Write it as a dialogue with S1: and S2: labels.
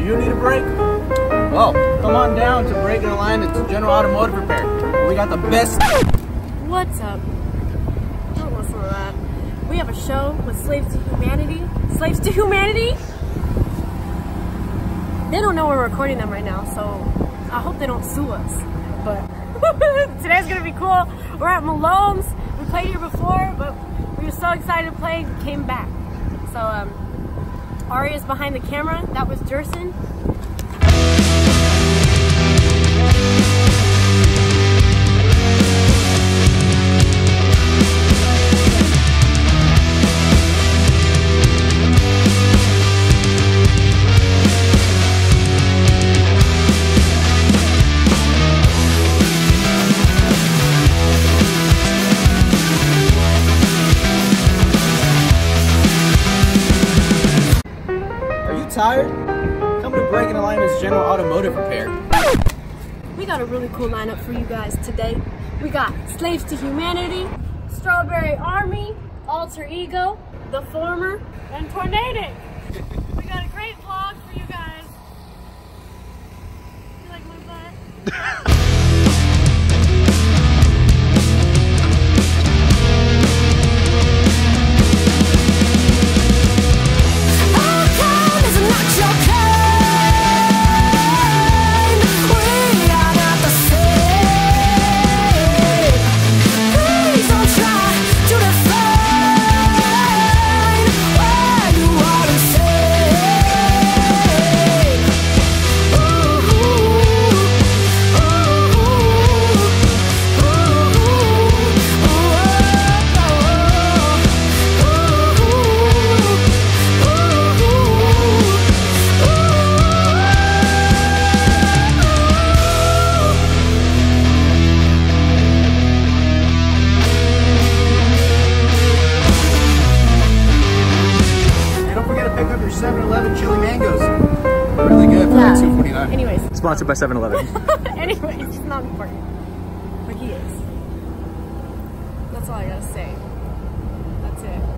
S1: Do you need a break? Well, come on down to Break and to General Automotive Repair. We got the best.
S2: What's up? Don't listen to that. We have a show with Slaves to Humanity. Slaves to Humanity? They don't know we're recording them right now, so I hope they don't sue us. But today's gonna be cool. We're at Malone's. We played here before, but we were so excited to play, came back. So um, Ari is behind the camera. That was Jerson.
S1: Tired? Come to Break and Alignment's General Automotive Repair.
S2: We got a really cool lineup for you guys today. We got Slaves to Humanity, Strawberry Army, Alter Ego, The Former, and Tornadic. we got a great vlog for you guys. You like my butt?
S1: your 7-Eleven chili mangoes. Really good for
S2: Yeah.
S1: like 249
S2: Anyways,
S3: Sponsored by 7 Eleven.
S2: anyways, it's not important. But he is. That's all I gotta say.